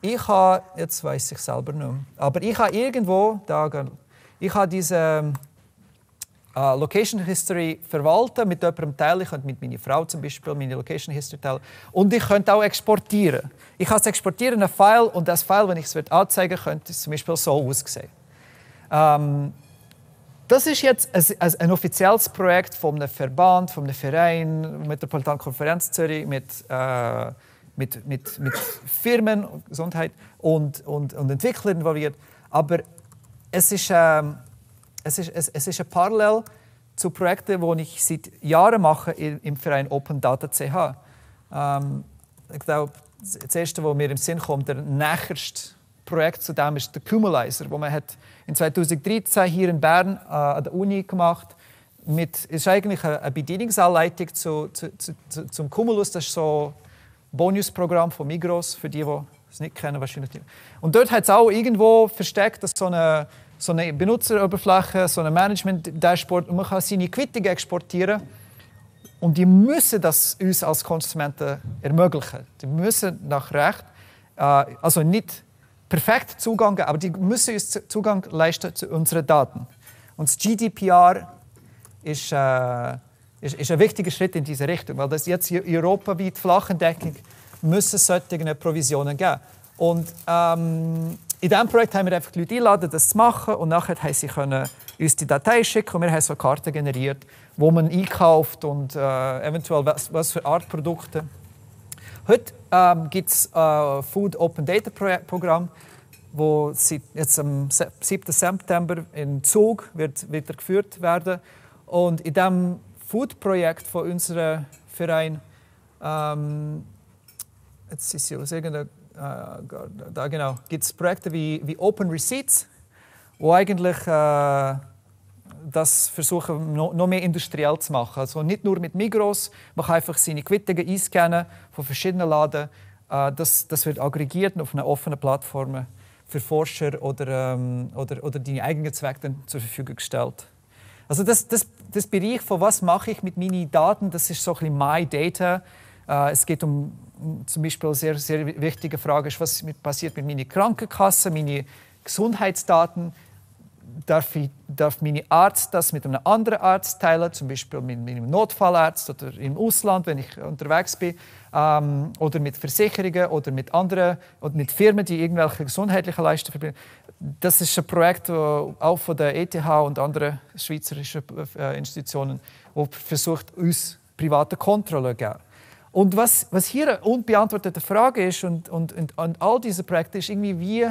ich habe, jetzt weiß ich selber nicht mehr, aber ich habe irgendwo, da, ich habe diese äh, Location History verwalten, mit jemandem teilen. Ich könnte mit meiner Frau zum Beispiel meine Location History teilen. Und ich könnte auch exportieren. Ich kann es exportieren, ein File, und das File, wenn ich es anzeigen könnte zum Beispiel so aussehen. Ähm, das ist jetzt ein, ein offizielles Projekt von einem Verband, von einem Verein, Metropolitan Konferenz Zürich, mit, äh, mit, mit, mit Firmen, Gesundheit und, und, und Entwicklern involviert. Aber es ist, äh, es ist, es, es ist ein Parallel zu Projekten, die ich seit Jahren mache im Verein Open Data CH. Ähm, ich glaube, das erste, was mir im Sinn kommt, der nächste Projekt zu dem ist der Cumulizer, wo man hat in 2013 hier in Bern äh, an der Uni gemacht mit ist eigentlich eine Bedienungsanleitung zu, zu, zu, zum Cumulus. Das ist so Bonusprogramm von Migros für die, die es nicht kennen wahrscheinlich. Und dort hat es auch irgendwo versteckt, dass so eine, so eine Benutzeroberfläche, so ein Management-Dashboard und man kann seine Quittung exportieren und die müssen das uns als Konsumenten ermöglichen. Die müssen nach Recht, äh, also nicht perfekt Zugang, aber die müssen uns Zugang leisten zu unseren Daten. Und das GDPR ist, äh, ist, ist, ein wichtiger Schritt in diese Richtung, weil das jetzt europaweit flächendeckend müssen solche Provisionen geben. Und ähm, in diesem Projekt haben wir einfach die Leute eingeladen, das zu machen und nachher haben sie können uns die Datei schicken und wir haben so Karten generiert, wo man einkauft und äh, eventuell was, was, für Art Produkte. Heute ähm, gibt es äh, Food Open Data Programm, wo jetzt am 7. September in Zug wird wieder geführt werden und in diesem Food-Projekt von unserem Verein, ähm, jetzt ist ja irgendein, äh, da genau, gibt es Projekte wie, wie Open Receipts, wo eigentlich äh, das versuchen, noch, noch mehr industriell zu machen. Also nicht nur mit Migros, man kann einfach seine Quittungen einscannen von verschiedenen Laden. Äh, das, das wird aggregiert auf einer offenen Plattform für Forscher oder, ähm, oder, oder die eigenen Zwecke zur Verfügung gestellt. Also das, das, das Bereich von was mache ich mit meinen Daten, das ist so ein bisschen My Data. Äh, es geht um, um zum Beispiel eine sehr, sehr wichtige Frage, was mit, passiert mit meiner Krankenkasse, meine Gesundheitsdaten. Darf, ich, darf meine Arzt das mit einem anderen Arzt teilen, zum Beispiel mit meinem Notfallarzt oder im Ausland, wenn ich unterwegs bin, ähm, oder mit Versicherungen oder mit anderen oder mit Firmen, die irgendwelche gesundheitlichen Leistungen verbinden das ist ein Projekt auch von der ETH und anderen schweizerischen äh, Institutionen, das versucht, uns private Kontrolle zu geben. Und was, was hier eine unbeantwortete Frage ist und, und, und, und all diese Projekte ist irgendwie, wie,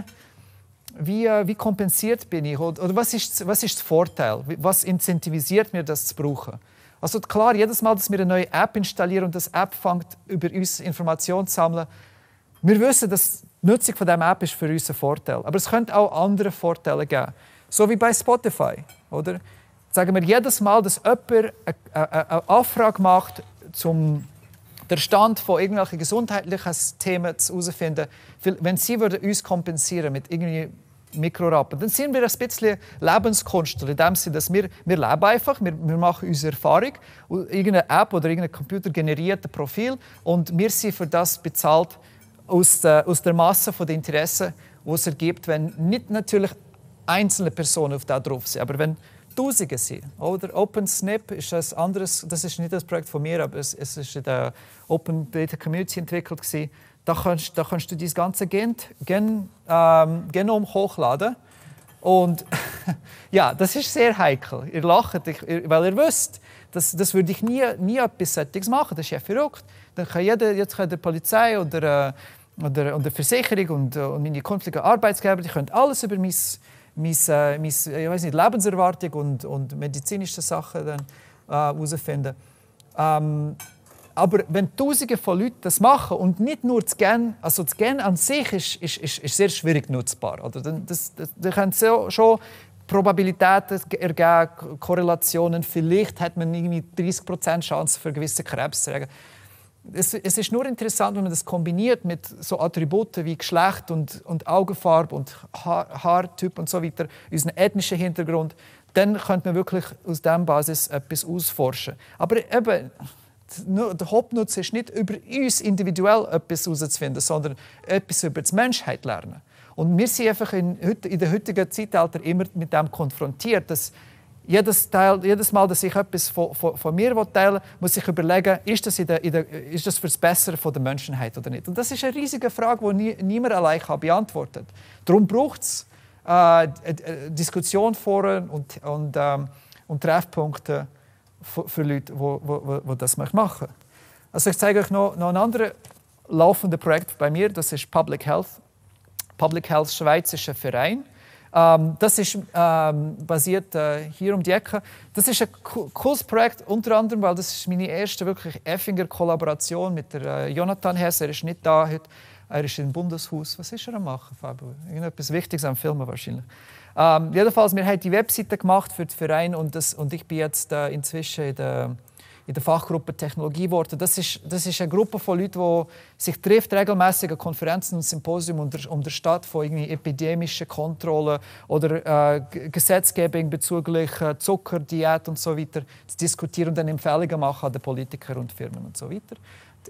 wie, wie kompensiert bin ich oder, was, ist, was ist das Vorteil? Was incentiviert mir das zu brauchen? Also klar, jedes Mal, dass wir eine neue App installieren und das App fängt über uns Informationen zu sammeln, wir wissen, dass die Nutzung von dieser App ist für uns ein Vorteil. Aber es könnte auch andere Vorteile geben. So wie bei Spotify. Oder? Sagen wir jedes Mal, dass jemand eine Anfrage macht, um den Stand von irgendwelchen gesundheitlichen Themen herauszufinden, wenn sie uns kompensieren mit irgendwie Mikrorappen, dann sind wir ein bisschen Lebenskünstler in dem Sinne, dass wir, wir leben einfach, wir, wir machen unsere Erfahrung, irgendeine App oder irgendein Computer generiert ein Profil und wir sind für das bezahlt, aus der, aus der Masse der Interessen, die es ergibt, wenn nicht natürlich einzelne Personen auf da drauf sind, aber wenn Tausende sind. Oder OpenSnap ist ein anderes, das ist nicht das Projekt von mir, aber es, es ist in der Open Data Community entwickelt gewesen. Da kannst, da kannst du dein ganze Gen, Gen, ähm, Genom hochladen. Und ja, das ist sehr heikel. Ihr lacht, weil ihr wisst, das, das würde ich nie, nie etwas Sättiges machen. Das ist ja verrückt. Dann kann jeder, jetzt kann die Polizei oder äh, oder, oder Versicherung und, äh, und meine künftigen Arbeitsgeber, die können alles über mein, mein, äh, ich weiß nicht, Lebenserwartung und, und medizinische Sachen dann herausfinden. Äh, ähm, aber wenn Tausende von Leuten das machen und nicht nur das Gen, also das Gen an sich ist, ist, ist, ist sehr schwierig nutzbar. Oder das, das, das können so, schon Probabilitäten ergeben, Korrelationen. Vielleicht hat man irgendwie 30% Chance für gewisse Krebs es, es, ist nur interessant, wenn man das kombiniert mit so Attributen wie Geschlecht und, und Augenfarbe und Haar, Haartyp und so weiter, unseren ethnischen Hintergrund, dann könnte man wirklich aus dieser Basis etwas ausforschen. Aber eben, der Hauptnutzen ist nicht über uns individuell etwas herauszufinden, sondern etwas über die Menschheit lernen. Und wir sind einfach in, in der heutigen Zeitalter immer mit dem konfrontiert, dass jedes, Teil, jedes Mal, dass ich etwas von, von, von mir teilen will, muss ich überlegen, ist das, in der, in der, ist das für das Bessere von der Menschheit oder nicht? Und das ist eine riesige Frage, die nie, niemand allein kann beantworten kann. Darum braucht es äh, Diskussionsforen und, und, ähm, und Treffpunkte für, Leute, die das machen Also ich zeige euch noch, noch ein anderes laufendes Projekt bei mir, das ist Public Health. Public Health Schweiz ist ein Verein, Ähm, das ist ähm, basiert äh, hier um die Ecke. Das ist ein cooles Projekt, unter anderem, weil das ist meine erste wirklich Effinger Kollaboration mit der äh, Jonathan Hess. Er ist nicht da heute. Er ist im Bundeshaus. Was ist er am machen, Fabio? Irgendetwas Wichtiges am Filmen wahrscheinlich. Ähm, jedenfalls, wir haben die Webseite gemacht für den Verein und, das, und ich bin jetzt äh, inzwischen in der in der Fachgruppe Technologie geworden. Das ist, das ist eine Gruppe von Leuten, die sich trifft regelmäßig an Konferenzen und Symposien um der, um der Stadt von irgendwie epidemischen Kontrollen oder äh, Gesetzgebung bezüglich äh, Zucker, Diät und so weiter zu diskutieren und dann Empfehlungen machen an den Politikern und Firmen und so weiter.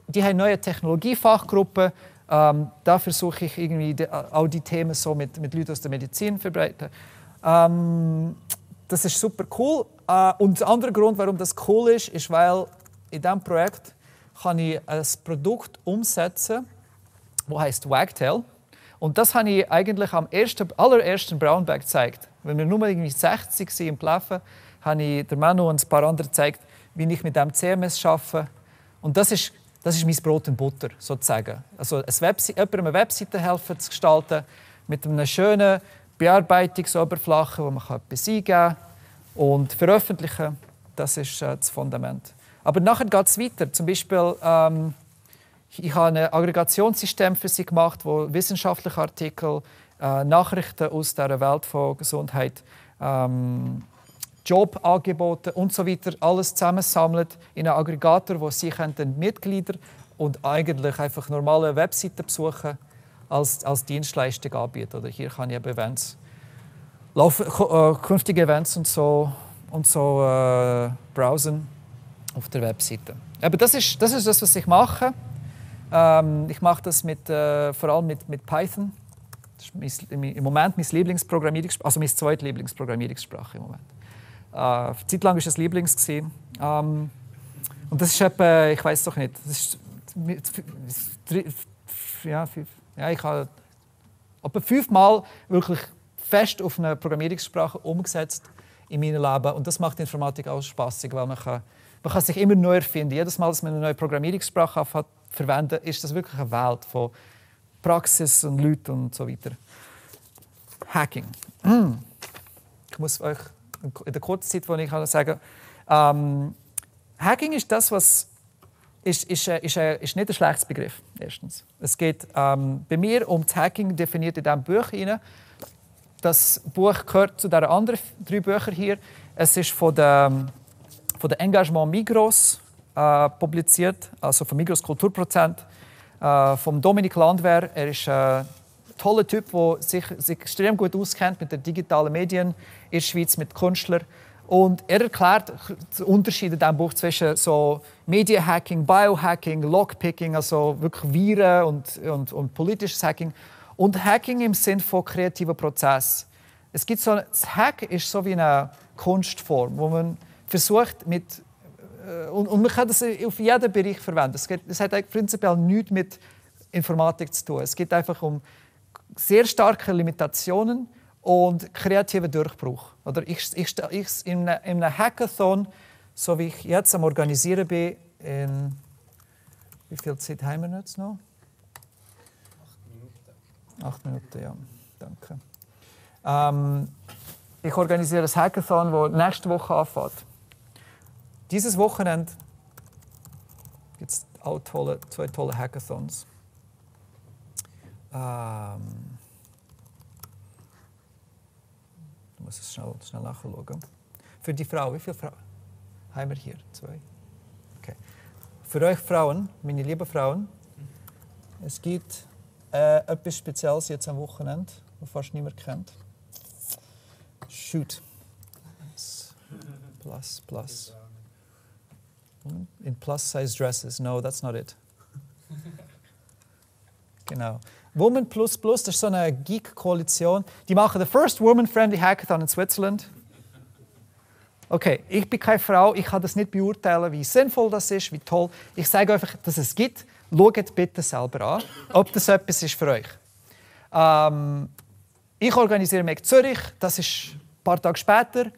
Die haben neue Technologiefachgruppen. Ähm, da versuche ich irgendwie die, auch die Themen so mit, mit Leuten aus der Medizin zu verbreiten. Ähm, das ist super cool. Äh, und der andere Grund, warum das cool ist, ist, weil in diesem Projekt kann ich ein Produkt umsetzen, das heißt Wagtail. Und das habe ich eigentlich am ersten, allerersten Brownback gezeigt. Wenn wir nur irgendwie 60 waren im Pleffen, habe ich der Manu und ein paar andere gezeigt, wie ich mit dem CMS arbeite. Und das ist, das ist mein Brot und Butter, sozusagen. Also eine jemandem eine Webseite helfen zu gestalten, mit einer schönen Bearbeitungsoberfläche, wo man etwas eingeben kann und veröffentlichen. Das ist äh, das Fundament. Aber nachher geht es weiter. Zum Beispiel, ähm, ich habe ein Aggregationssystem für sie gemacht, wo wissenschaftliche Artikel, äh, Nachrichten aus der Welt von Gesundheit, ähm, Jobangebote und so weiter alles zusammensammelt in einen Aggregator, wo sie können Mitglieder und eigentlich einfach normale Webseiten besuchen als, als Dienstleistung anbieten. Oder hier kann ich eben Events, laufen, äh, künftige Events und so, und so äh, browsen auf der Webseite. Aber das ist, das ist das, was ich mache. Ähm, ich mache das mit, äh, vor allem mit, mit Python. Das ist mein, im Moment meine Lieblingsprogrammierungssprache, also meine zweite Lieblingsprogrammierungssprache im Moment. Äh, Zeit lang war es Lieblings. Ähm, und das ist etwa, ich weiß doch nicht, das ist, ja, ja, ich habe etwa fünfmal wirklich fest auf eine Programmierungssprache umgesetzt in meinem Leben. Und das macht Informatik auch spaßig, weil man kann, man kann sich immer neu erfinden. Jedes Mal, dass man eine neue Programmierungssprache verwendet, ist das wirklich eine Welt von Praxis und Leuten und so weiter. Hacking. Mm. Ich muss euch in der kurzen Zeit, die ich kann sagen ähm, Hacking ist das, was ist, ist, äh, ist, äh, ist nicht ein schlechtes Begriff. Erstens. Es geht ähm, bei mir um das Hacking definiert in diesem Buch hinein. Das Buch gehört zu den anderen drei Büchern hier. Es ist von der, von der Engagement Migros äh, publiziert, also von Migros Kulturprozent, äh, vom Dominik Landwehr. Er ist ein toller Typ, der sich, sich extrem gut auskennt mit den digitalen Medien in der Schweiz, mit Künstlern. Und er erklärt den Unterschied in diesem Buch zwischen so Media-Hacking, Biohacking, Lockpicking, also wirklich Viren und, und, und politisches Hacking. Und Hacking im Sinne von kreativer Prozess. Es gibt so, das Hack ist so wie eine Kunstform, wo man versucht mit äh, und, und man kann das auf jeden Bereich verwenden. Es, geht, es hat prinzipiell nichts mit Informatik zu tun. Es geht einfach um sehr starke Limitationen und kreativen Durchbruch. Oder ich, ich, ich in, in einem Hackathon, so wie ich jetzt am Organisieren bin, in wie viel Zeit haben wir jetzt noch? Acht Minuten, ja. Danke. Ähm, ich organisiere ein Hackathon, das nächste Woche anfängt. Dieses Wochenende gibt es auch tolle, zwei tolle Hackathons. Ähm, ich muss es schnell, schnell nachschauen. Für die Frau, wie viele Frauen haben wir hier? Zwei. Okay. Für euch Frauen, meine lieben Frauen, es gibt äh, etwas Spezielles jetzt am Wochenende, das fast niemand kennt. Shoot. Plus, plus. In plus-size dresses. No, that's not it. Genau. Woman Plus Plus, das ist so eine Geek-Koalition. Die machen den First Woman-Friendly Hackathon in Switzerland. Okay, ich bin keine Frau, ich kann das nicht beurteilen, wie sinnvoll das ist, wie toll. Ich sage einfach, dass es gibt. Schaut bitte selber an, ob das etwas ist für euch. Ähm, ich organisiere Make Zürich, das ist ein paar Tage später.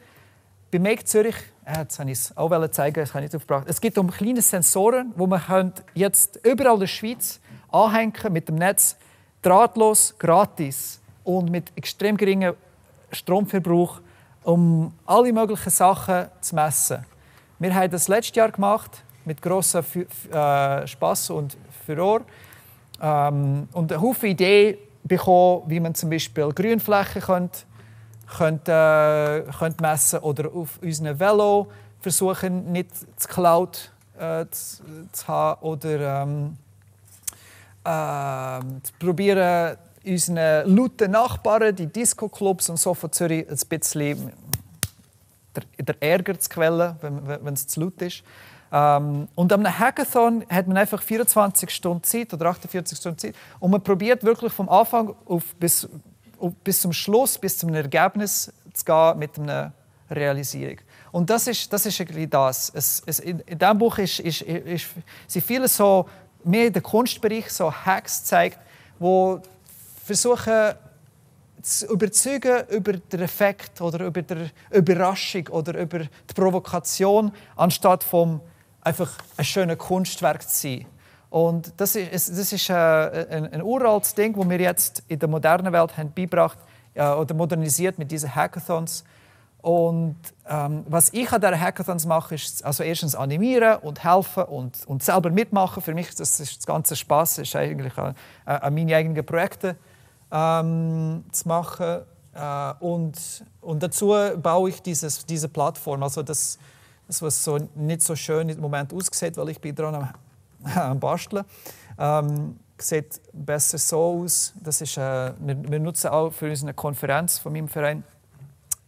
Bei Make Zürich, äh, jetzt habe ich es auch zeigen, das habe ich nicht aufgebracht. Es geht um kleine Sensoren, die man jetzt überall in der Schweiz anhängen mit dem Netz, drahtlos, gratis und mit extrem geringen Stromverbrauch, um alle möglichen Sachen zu messen. Wir haben das letztes Jahr gemacht mit grossem äh, Spass und Furore ähm, und eine Haufen Ideen bekommen, wie man zum Beispiel Grünflächen könnte, könnte, äh, könnte messen oder auf unseren Velo versuchen, nicht zu Cloud äh, zu, zu, haben oder ähm, äh, zu probieren, unseren lauten Nachbarn, die Disco-Clubs und so von Zürich, ein bisschen der, Ärger zu quellen, wenn, es zu laut ist. Ähm, und am Hackathon hat man einfach 24 Stunden Zeit oder 48 Stunden Zeit und man probiert wirklich vom Anfang auf bis, auf, bis zum Schluss, bis zum Ergebnis zu gehen mit einer Realisierung. Und das ist, das ist eigentlich das. Es, es, in, in diesem Buch ist, ist, ist, sind viele so, in der Kunstbereich so Hacks zeigt, wo versuchen zu überzeugen über den Effekt oder über die Überraschung oder über die Provokation, anstatt vom einfach ein schönes Kunstwerk zu sein. Und das ist, das ist äh, ein, ein uraltes Ding, das wir jetzt in der modernen Welt haben beigebracht äh, oder modernisiert mit diesen Hackathons. Und ähm, was ich an diesen Hackathons mache, ist also erstens animieren und helfen und, und selber mitmachen. Für mich das ist das ganze Spaß, ist eigentlich an, an meine eigenen Projekte ähm, zu machen. Äh, und, und dazu baue ich dieses, diese Plattform. Also das, das, was so nicht so schön im Moment aussieht, weil ich bin dran am, am Basteln. Ähm, sieht besser so aus. Das ist, äh, wir, wir, nutzen auch für unsere Konferenz von meinem Verein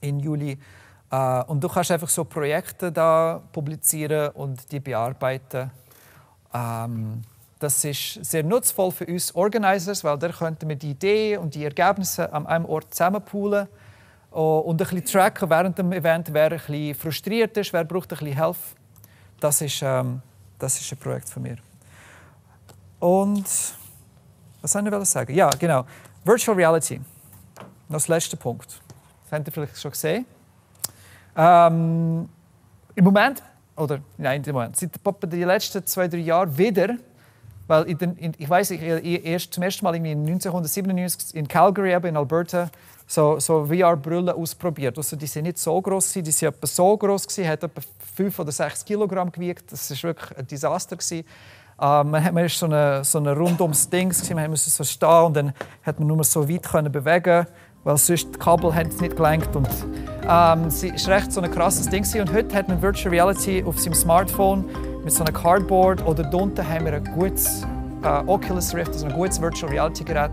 im Juli. Äh, und du kannst einfach so Projekte da publizieren und die bearbeiten. Ähm, das ist sehr nutzvoll für uns Organizers, weil da könnten wir die Ideen und die Ergebnisse an einem Ort zusammenpoolen oh, und ein bisschen tracken während dem Event, wer ein bisschen frustriert ist, wer braucht ein bisschen Hilfe. Das ist, ähm, das ist ein Projekt von mir. Und was soll ich sagen? Ja, genau. Virtual Reality. Das letzte Punkt. Das habt ihr vielleicht schon gesehen. Ähm, Im Moment, oder nein, im Moment, seit den letzten zwei, drei Jahren wieder weil in den, in, ich weiß, ich, erst zum ersten Mal irgendwie 1997 in Calgary, in Alberta, so, so VR-Brillen ausprobiert. Also die sind nicht so groß, die sind etwa so groß gewesen, hat etwa 5 oder 6 Kilogramm gewiegt. Das war wirklich ein Desaster gewesen. Ähm, man, man ist so ein so eine rundums Ding, man musste so stehen und dann hat man nur so weit können bewegen, weil sonst die Kabel haben es nicht gelenkt und ähm, es war recht so ein krasses Ding und heute hat man Virtual Reality auf seinem Smartphone mit so einem Cardboard oder drunter haben wir ein gutes äh, Oculus Rift, also ein gutes Virtual Reality Gerät.